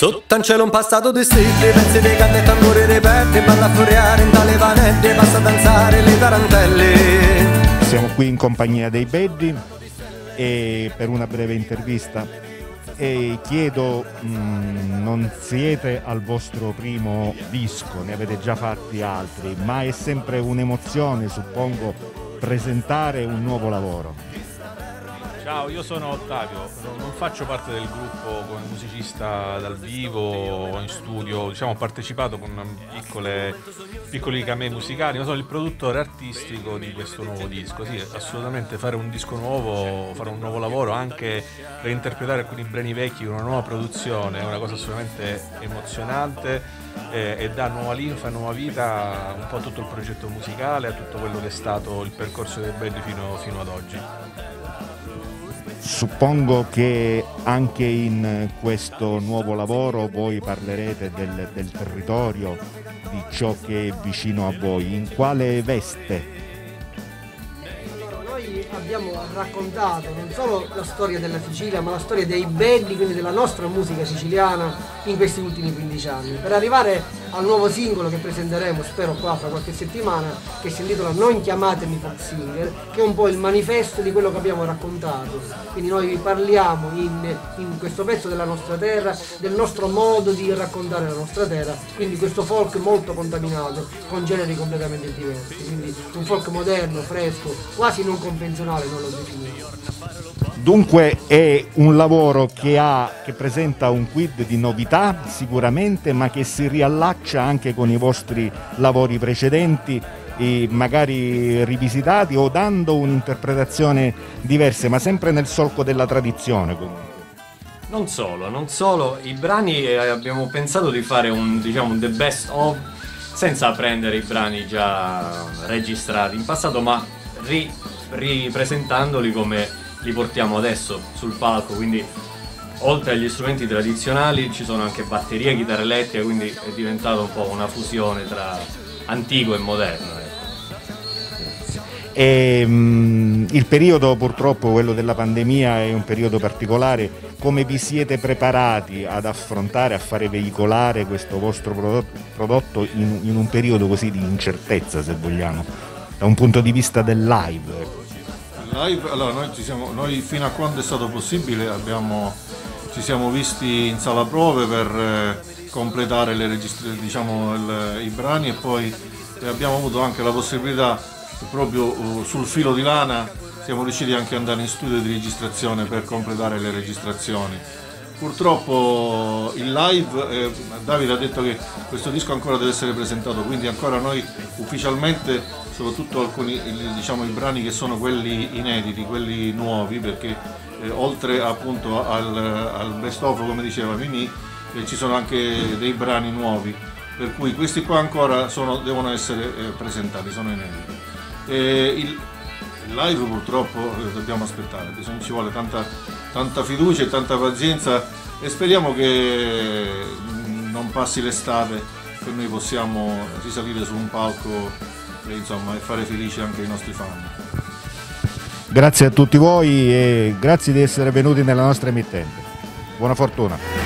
Sotto un cielo un passato di stelle, pezzi di canne e tamburi riperti, balla a furiare in tale vanette, basta danzare le tarantelle. Siamo qui in compagnia dei Beddi e per una breve intervista e chiedo, mh, mm, non siete al vostro primo disco, ne avete già fatti altri, ma è sempre un'emozione, suppongo, presentare un nuovo lavoro. Ciao, io sono Ottavio, non faccio parte del gruppo come musicista dal vivo o in studio, diciamo ho partecipato con piccole, piccoli camei musicali, ma sono il produttore artistico di questo nuovo disco. Sì, assolutamente fare un disco nuovo, fare un nuovo lavoro, anche reinterpretare alcuni brani vecchi con una nuova produzione, è una cosa assolutamente emozionante eh, e dà nuova linfa, nuova vita un po' a tutto il progetto musicale, a tutto quello che è stato il percorso dei band fino, fino ad oggi. Suppongo che anche in questo nuovo lavoro voi parlerete del, del territorio, di ciò che è vicino a voi. In quale veste abbiamo raccontato non solo la storia della Sicilia, ma la storia dei belli, quindi della nostra musica siciliana in questi ultimi 15 anni. Per arrivare al nuovo singolo che presenteremo, spero qua fra qualche settimana, che si intitola Non chiamatemi pop singer, che è un po' il manifesto di quello che abbiamo raccontato. Quindi noi parliamo in, in questo pezzo della nostra terra, del nostro modo di raccontare la nostra terra, quindi questo folk molto contaminato, con generi completamente diversi. Quindi un folk moderno, fresco, quasi non convenzionale, non lo definirei. Dunque è un lavoro che, ha, che, presenta un quid di novità sicuramente, ma che si riallaccia anche con i vostri lavori precedenti, magari rivisitati o dando un'interpretazione diversa, ma sempre nel solco della tradizione comunque. Non solo, non solo, i brani eh, abbiamo pensato di fare un, diciamo, the best of senza prendere i brani già registrati in passato, ma ri, ripresentandoli come li portiamo adesso sul palco, quindi oltre agli strumenti tradizionali ci sono anche batterie, chitarra elettrica, quindi è diventato un po' una fusione tra antico e moderno. Ecco. E, um, il periodo purtroppo, quello della pandemia, è un periodo particolare. Come vi siete preparati ad affrontare, a fare veicolare questo vostro prodotto in, in un periodo così di incertezza, se vogliamo, da un punto di vista del live? Live, allora noi, siamo, noi, fino a quando è stato possibile abbiamo, ci siamo visti in sala prove per eh, completare diciamo, il, i brani e poi abbiamo avuto anche la possibilità proprio uh, sul filo di lana siamo riusciti anche ad andare in studio di registrazione per completare le registrazioni. Purtroppo il live, eh, Davide ha detto che questo disco ancora deve essere presentato, quindi ancora noi ufficialmente soprattutto alcuni diciamo, i brani che sono quelli inediti, quelli nuovi, perché eh, oltre appunto al, al, best of come diceva Mimì, eh, ci sono anche dei brani nuovi, per cui questi qua ancora sono, devono essere eh, presentati, sono inediti. Il, il, live purtroppo eh, dobbiamo aspettare, ci vuole tanta, tanta fiducia e tanta pazienza e speriamo che non passi l'estate, che noi possiamo risalire su un palco e, insomma, e fare felici anche i nostri fan. Grazie a tutti voi e grazie di essere venuti nella nostra emittente. Buona fortuna.